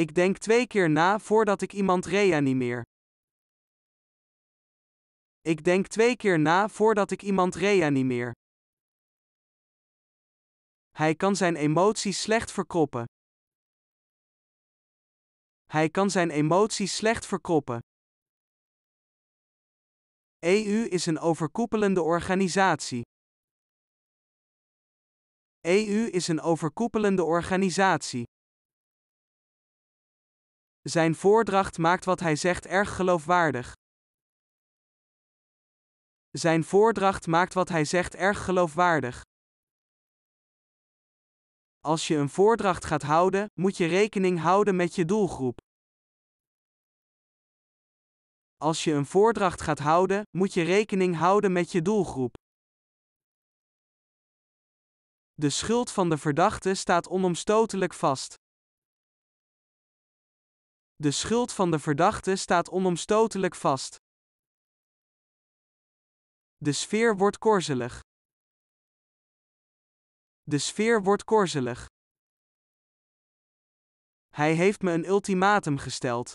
Ik denk twee keer na voordat ik iemand reanimeer. Ik denk twee keer na voordat ik iemand reanimeer. Hij kan zijn emoties slecht verkroppen. Hij kan zijn emoties slecht verkroppen. EU is een overkoepelende organisatie. EU is een overkoepelende organisatie. Zijn voordracht maakt wat hij zegt erg geloofwaardig. Zijn voordracht maakt wat hij zegt erg geloofwaardig. Als je een voordracht gaat houden, moet je rekening houden met je doelgroep. Als je een voordracht gaat houden, moet je rekening houden met je doelgroep. De schuld van de verdachte staat onomstotelijk vast. De schuld van de verdachte staat onomstotelijk vast. De sfeer wordt korzelig. De sfeer wordt korzelig. Hij heeft me een ultimatum gesteld.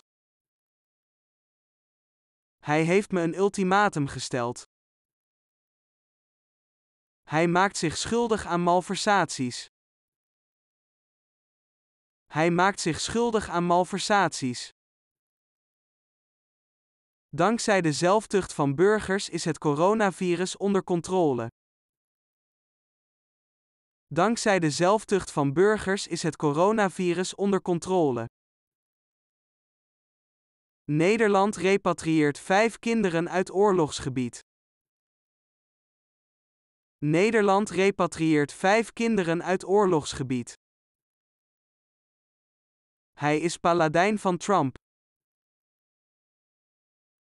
Hij heeft me een ultimatum gesteld. Hij maakt zich schuldig aan malversaties. Hij maakt zich schuldig aan malversaties. Dankzij de zelftucht van burgers is het coronavirus onder controle. Dankzij de zelftucht van burgers is het coronavirus onder controle. Nederland repatrieert vijf kinderen uit oorlogsgebied. Nederland repatrieert vijf kinderen uit oorlogsgebied. Hij is paladijn van Trump.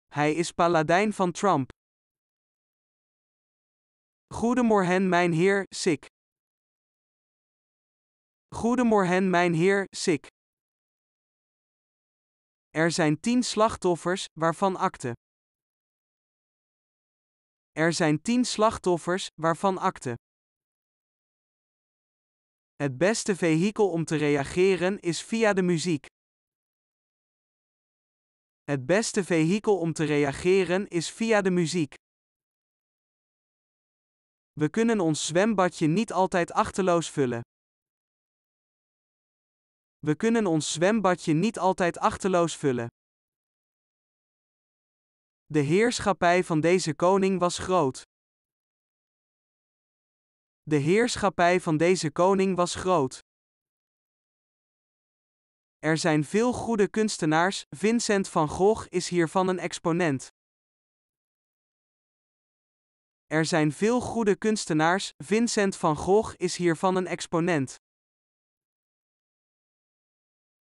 Hij is paladijn van Trump. Goedemorgen, mijn heer, Sik. Goedemorgen, mijn heer, Sik. Er zijn tien slachtoffers, waarvan akte. Er zijn tien slachtoffers, waarvan akte. Het beste vehikel om te reageren is via de muziek. Het beste vehikel om te reageren is via de muziek. We kunnen ons zwembadje niet altijd achterloos vullen. We kunnen ons zwembadje niet altijd achterloos vullen. De heerschappij van deze koning was groot. De heerschappij van deze koning was groot. Er zijn veel goede kunstenaars, Vincent van Gogh is hiervan een exponent. Er zijn veel goede kunstenaars, Vincent van Gogh is hiervan een exponent.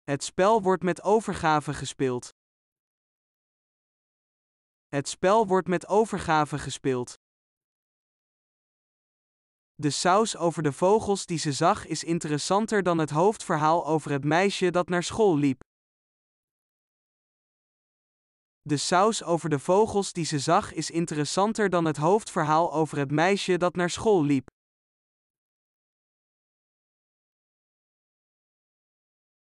Het spel wordt met overgave gespeeld. Het spel wordt met overgave gespeeld. De saus over de vogels die ze zag is interessanter dan het hoofdverhaal over het meisje dat naar school liep. De saus over de vogels die ze zag is interessanter dan het hoofdverhaal over het meisje dat naar school liep.